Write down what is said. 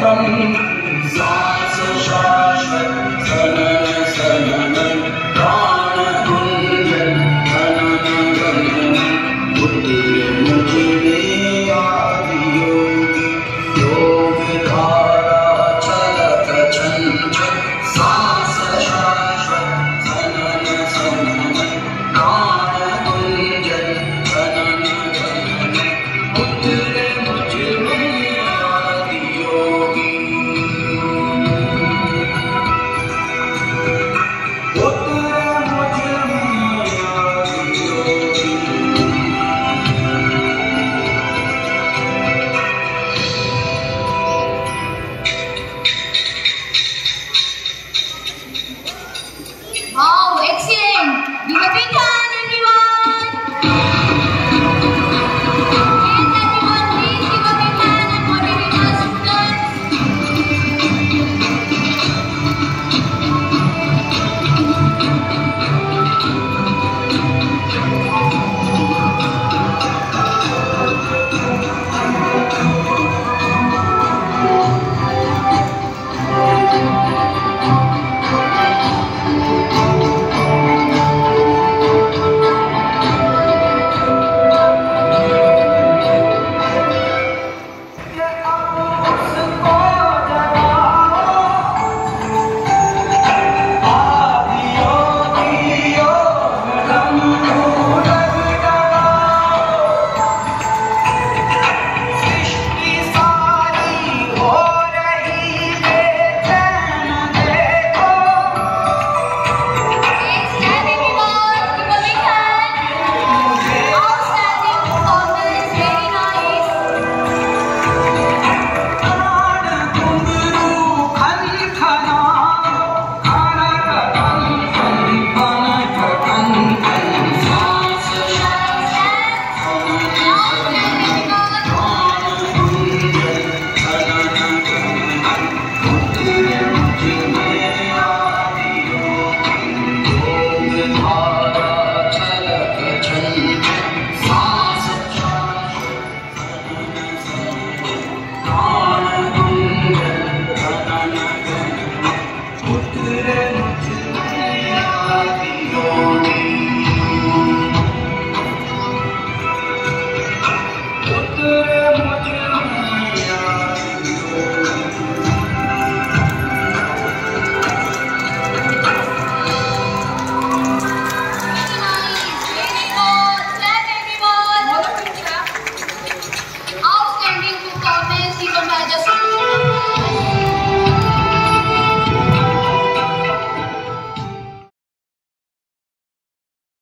kommen, sah zu Schorsch können.